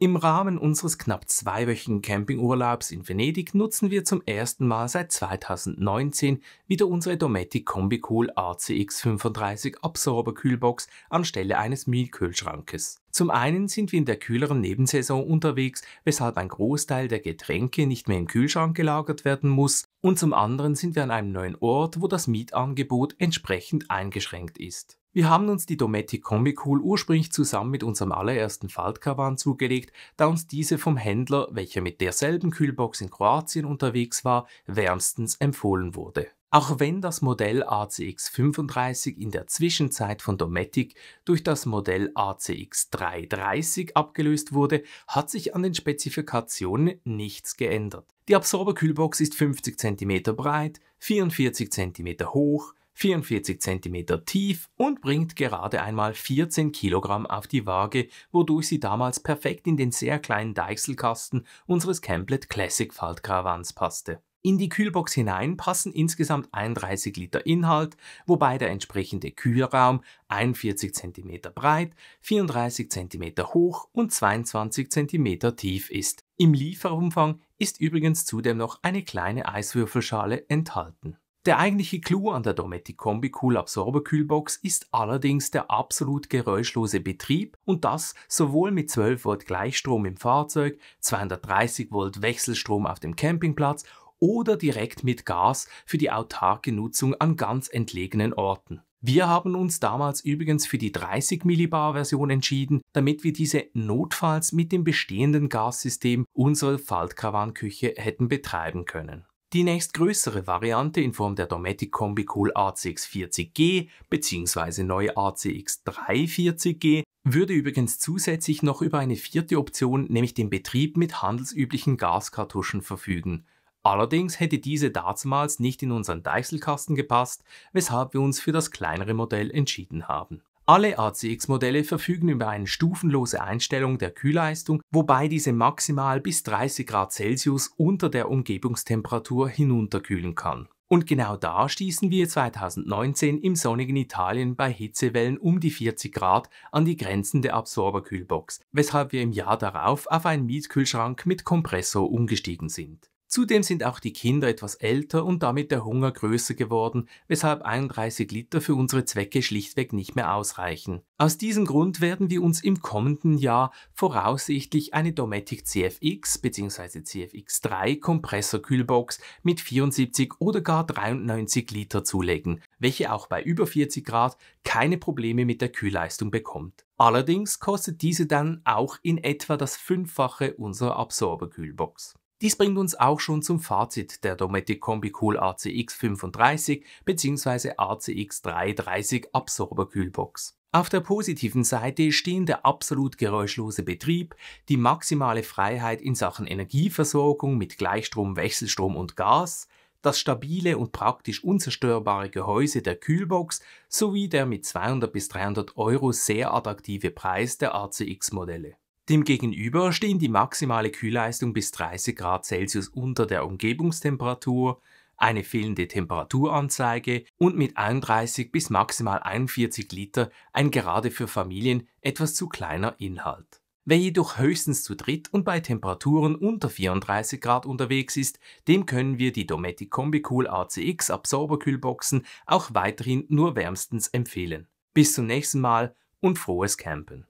Im Rahmen unseres knapp zweiwöchigen Campingurlaubs in Venedig nutzen wir zum ersten Mal seit 2019 wieder unsere Dometic Combicool ACX35 Absorber Kühlbox anstelle eines Mietköhlschrankes. Zum einen sind wir in der kühleren Nebensaison unterwegs, weshalb ein Großteil der Getränke nicht mehr im Kühlschrank gelagert werden muss, und zum anderen sind wir an einem neuen Ort, wo das Mietangebot entsprechend eingeschränkt ist. Wir haben uns die Dometic Combicool ursprünglich zusammen mit unserem allerersten Faltkavan zugelegt, da uns diese vom Händler, welcher mit derselben Kühlbox in Kroatien unterwegs war, wärmstens empfohlen wurde. Auch wenn das Modell ACX 35 in der Zwischenzeit von Dometic durch das Modell ACX 330 abgelöst wurde, hat sich an den Spezifikationen nichts geändert. Die Absorberkühlbox ist 50 cm breit, 44 cm hoch, 44 cm tief und bringt gerade einmal 14 Kilogramm auf die Waage, wodurch sie damals perfekt in den sehr kleinen Deichselkasten unseres Camplet Classic Faltkarawans passte. In die Kühlbox hinein passen insgesamt 31 Liter Inhalt, wobei der entsprechende Kühlraum 41 cm breit, 34 cm hoch und 22 cm tief ist. Im Lieferumfang ist übrigens zudem noch eine kleine Eiswürfelschale enthalten. Der eigentliche Clou an der Dometic Combi Cool Absorber Kühlbox ist allerdings der absolut geräuschlose Betrieb und das sowohl mit 12 Volt Gleichstrom im Fahrzeug, 230 Volt Wechselstrom auf dem Campingplatz oder direkt mit Gas für die autarke Nutzung an ganz entlegenen Orten. Wir haben uns damals übrigens für die 30 Millibar Version entschieden, damit wir diese notfalls mit dem bestehenden Gassystem unserer Faltkrawanküche hätten betreiben können. Die nächstgrößere Variante in Form der Dometic Combi Cool ACX40G bzw. neu ACX340G würde übrigens zusätzlich noch über eine vierte Option, nämlich den Betrieb mit handelsüblichen Gaskartuschen verfügen. Allerdings hätte diese damals nicht in unseren Deichselkasten gepasst, weshalb wir uns für das kleinere Modell entschieden haben. Alle ACX-Modelle verfügen über eine stufenlose Einstellung der Kühlleistung, wobei diese maximal bis 30 Grad Celsius unter der Umgebungstemperatur hinunterkühlen kann. Und genau da stießen wir 2019 im sonnigen Italien bei Hitzewellen um die 40 Grad an die Grenzen der Absorberkühlbox, weshalb wir im Jahr darauf auf einen Mietkühlschrank mit Kompressor umgestiegen sind. Zudem sind auch die Kinder etwas älter und damit der Hunger größer geworden, weshalb 31 Liter für unsere Zwecke schlichtweg nicht mehr ausreichen. Aus diesem Grund werden wir uns im kommenden Jahr voraussichtlich eine Dometic CFX bzw. CFX3 Kompressorkühlbox mit 74 oder gar 93 Liter zulegen, welche auch bei über 40 Grad keine Probleme mit der Kühlleistung bekommt. Allerdings kostet diese dann auch in etwa das Fünffache unserer Absorberkühlbox. Dies bringt uns auch schon zum Fazit der Dometic Combi Cool ACX 35 bzw. ACX 330 Absorberkühlbox. Auf der positiven Seite stehen der absolut geräuschlose Betrieb, die maximale Freiheit in Sachen Energieversorgung mit Gleichstrom, Wechselstrom und Gas, das stabile und praktisch unzerstörbare Gehäuse der Kühlbox sowie der mit 200 bis 300 Euro sehr attraktive Preis der ACX-Modelle. Demgegenüber stehen die maximale Kühlleistung bis 30 Grad Celsius unter der Umgebungstemperatur, eine fehlende Temperaturanzeige und mit 31 bis maximal 41 Liter ein gerade für Familien etwas zu kleiner Inhalt. Wer jedoch höchstens zu dritt und bei Temperaturen unter 34 Grad unterwegs ist, dem können wir die Dometic Combicool ACX Absorberkühlboxen auch weiterhin nur wärmstens empfehlen. Bis zum nächsten Mal und frohes Campen!